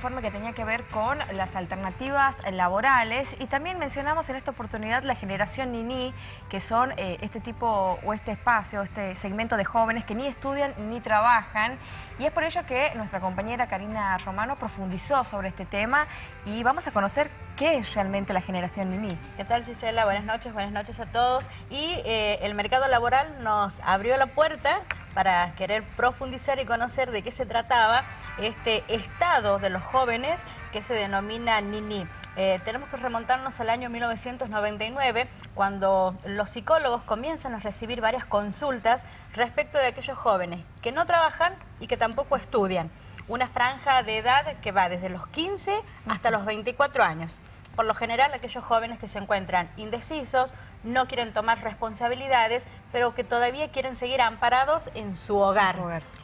informe que tenía que ver con las alternativas laborales y también mencionamos en esta oportunidad la generación Nini, que son eh, este tipo o este espacio, este segmento de jóvenes que ni estudian ni trabajan y es por ello que nuestra compañera Karina Romano profundizó sobre este tema y vamos a conocer qué es realmente la generación Nini. ¿Qué tal Gisela? Buenas noches, buenas noches a todos y eh, el mercado laboral nos abrió la puerta para querer profundizar y conocer de qué se trataba este estado de los jóvenes que se denomina Nini. Eh, tenemos que remontarnos al año 1999, cuando los psicólogos comienzan a recibir varias consultas respecto de aquellos jóvenes que no trabajan y que tampoco estudian. Una franja de edad que va desde los 15 hasta los 24 años por lo general aquellos jóvenes que se encuentran indecisos, no quieren tomar responsabilidades, pero que todavía quieren seguir amparados en su hogar.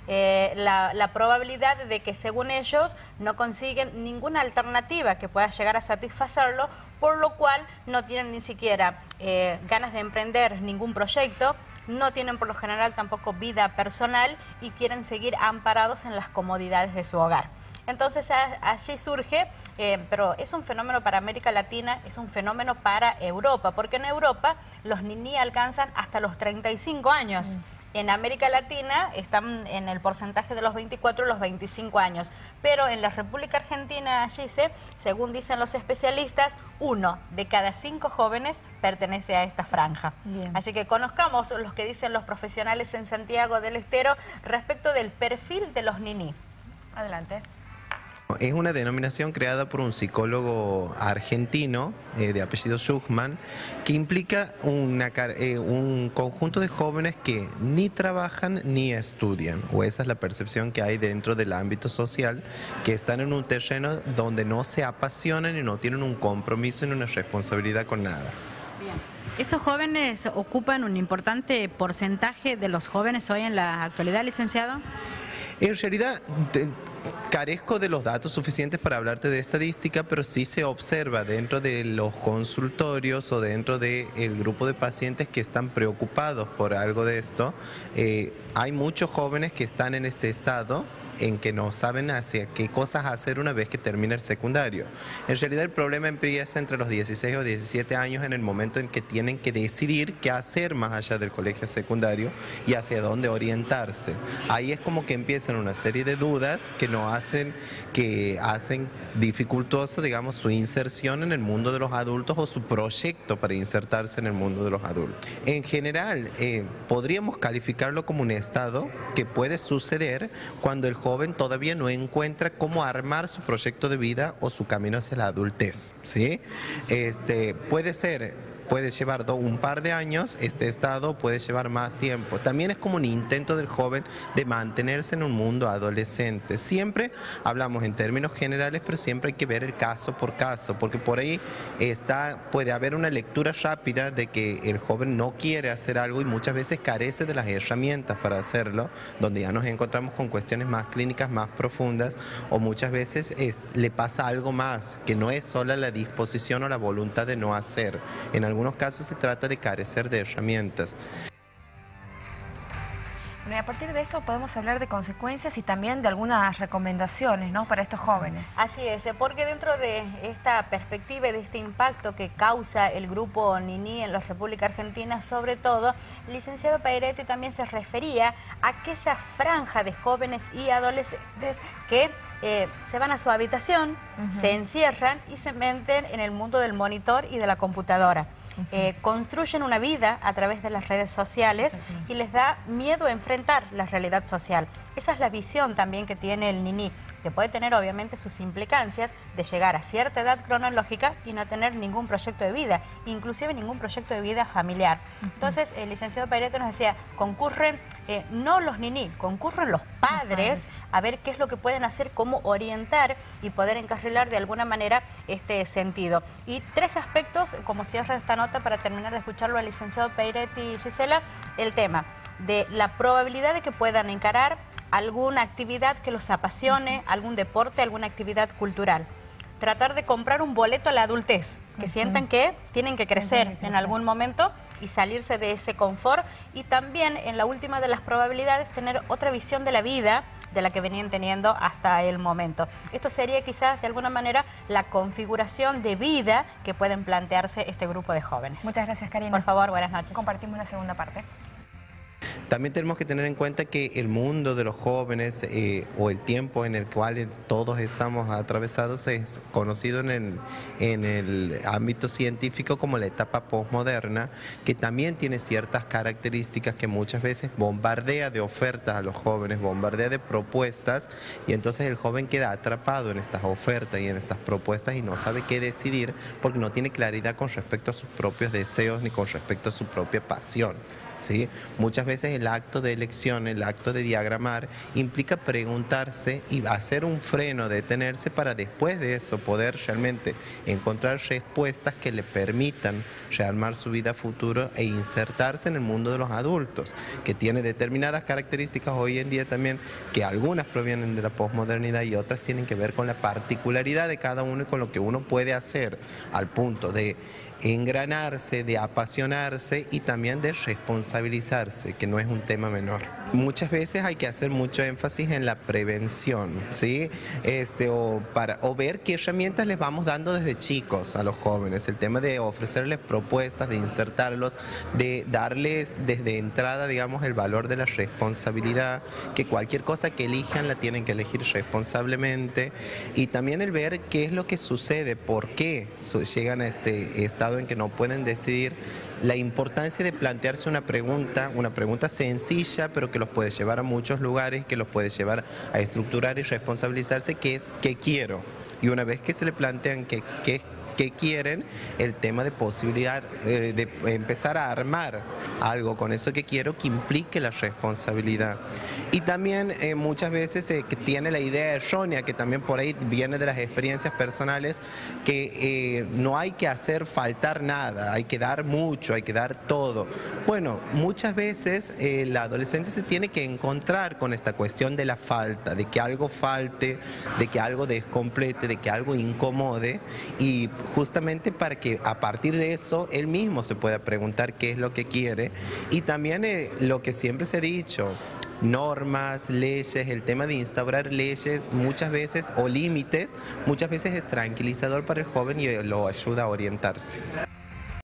Eh, la, probabilidad de que según ellos no consiguen ninguna alternativa que pueda llegar a satisfacerlo, por lo cual no tienen ni siquiera eh, ganas de emprender ningún proyecto, no tienen por lo general tampoco vida personal y quieren seguir amparados en las comodidades de su hogar. Entonces allí surge, eh, pero es un fenómeno para América Latina, es un fenómeno para Europa, porque en Europa los niní alcanzan hasta los 35 años. En América Latina están en el porcentaje de los 24 los 25 años, pero en la República Argentina, allí se, según dicen los especialistas, uno de cada cinco jóvenes pertenece a esta franja. Así que conozcamos los que dicen los profesionales en Santiago del Estero respecto del perfil de los niní. Adelante. Es una denominación creada por un psicólogo argentino eh, de apellido Schuchman que implica eh, un conjunto de jóvenes que ni trabajan ni estudian, o esa es la percepción que hay dentro del ámbito social, que están en un terreno donde no se apasionan y no tienen un compromiso ni una responsabilidad con nada. Estos jóvenes ocupan un importante porcentaje de los jóvenes hoy en la actualidad, licenciado. En realidad, carezco de los datos suficientes para hablarte de estadística, pero sí se observa dentro de los consultorios o dentro del grupo de pacientes que están preocupados por algo de esto. Eh, hay muchos jóvenes que están en este estado en que no saben hacia qué cosas hacer una vez que termina el secundario. En realidad el problema empieza entre los 16 o 17 años en el momento en que tienen que decidir qué hacer más allá del colegio secundario y hacia dónde orientarse. Ahí es como que empiezan una serie de dudas que no hacen que hacen dificultoso, digamos, su inserción en el mundo de los adultos o su proyecto para insertarse en el mundo de los adultos. En general, eh, podríamos calificarlo como un estado que puede suceder cuando el joven todavía no encuentra cómo armar su proyecto de vida o su camino hacia la adultez, ¿sí? Este, puede ser puede llevar un par de años, este estado puede llevar más tiempo. También es como un intento del joven de mantenerse en un mundo adolescente. Siempre hablamos en términos generales, pero siempre hay que ver el caso por caso, porque por ahí está, puede haber una lectura rápida de que el joven no quiere hacer algo y muchas veces carece de las herramientas para hacerlo, donde ya nos encontramos con cuestiones más clínicas, más profundas, o muchas veces le pasa algo más, que no es sola la disposición o la voluntad de no hacer. Algunos casos se trata de carecer de herramientas. Bueno, y a partir de esto podemos hablar de consecuencias y también de algunas recomendaciones ¿no? para estos jóvenes. Así es, eh, porque dentro de esta perspectiva y de este impacto que causa el grupo Nini en la República Argentina, sobre todo, el licenciado Pairetti también se refería a aquella franja de jóvenes y adolescentes que eh, se van a su habitación, se encierran y se meten en el mundo del monitor y de la computadora. Eh, construyen una vida a través de las redes sociales y les da miedo enfrentar la realidad social. Esa es la visión también que tiene el Nini, que puede tener obviamente sus implicancias de llegar a cierta edad cronológica y no tener ningún proyecto de vida, inclusive ningún proyecto de vida familiar. Entonces, el licenciado Paireto nos decía, concurren eh, no los Nini, concurren los padres a ver qué es lo que pueden hacer, cómo orientar y poder encarrilar de alguna manera este sentido. Y tres aspectos, como cierra esta nota para terminar de escucharlo al licenciado Peiretti y Gisela, el tema de la probabilidad de que puedan encarar alguna actividad que los apasione, algún deporte, alguna actividad cultural. Tratar de comprar un boleto a la adultez, que sientan que tienen que crecer en algún momento y salirse de ese confort y también en la última de las probabilidades tener otra visión de la vida de la que venían teniendo hasta el momento. Esto sería quizás de alguna manera la configuración de vida que pueden plantearse este grupo de jóvenes. Muchas gracias Karina. Por favor, buenas noches. Compartimos la segunda parte. También tenemos que tener en cuenta que el mundo de los jóvenes eh, o el tiempo en el cual todos estamos atravesados es conocido en el, en el ámbito científico como la etapa postmoderna, que también tiene ciertas características que muchas veces bombardea de ofertas a los jóvenes, bombardea de propuestas y entonces el joven queda atrapado en estas ofertas y en estas propuestas y no sabe qué decidir porque no tiene claridad con respecto a sus propios deseos ni con respecto a su propia pasión. ¿Sí? Muchas veces el acto de elección, el acto de diagramar, implica preguntarse y hacer un freno, detenerse para después de eso poder realmente encontrar respuestas que le permitan rearmar su vida futuro e insertarse en el mundo de los adultos, que tiene determinadas características hoy en día también, que algunas provienen de la posmodernidad y otras tienen que ver con la particularidad de cada uno y con lo que uno puede hacer al punto de engranarse, de apasionarse y también de responsabilizarse, que no es un tema menor. Muchas veces hay que hacer mucho énfasis en la prevención, ¿sí? Este, o, para, o ver qué herramientas les vamos dando desde chicos a los jóvenes. El tema de ofrecerles propuestas, de insertarlos, de darles desde entrada, digamos, el valor de la responsabilidad, que cualquier cosa que elijan la tienen que elegir responsablemente y también el ver qué es lo que sucede, por qué llegan a este en que no pueden decidir la importancia de plantearse una pregunta, una pregunta sencilla, pero que los puede llevar a muchos lugares, que los puede llevar a estructurar y responsabilizarse, que es ¿qué quiero? Y una vez que se le plantean qué, qué, qué quieren, el tema de posibilidad eh, de empezar a armar algo con eso que quiero que implique la responsabilidad. Y también eh, muchas veces eh, que tiene la idea errónea, que también por ahí viene de las experiencias personales, que no hay que hacer faltar nada, hay que dar mucho, hay que dar todo. Bueno, muchas veces el adolescente se tiene que encontrar con esta cuestión de la falta, de que algo falte, de que algo descomplete, de que algo incomode y justamente para que a partir de eso él mismo se pueda preguntar qué es lo que quiere y también eh, lo que siempre se ha dicho, normas, leyes, el tema de instaurar leyes muchas veces o límites, muchas veces es tranquilizador para el joven y lo ayuda a orientarse.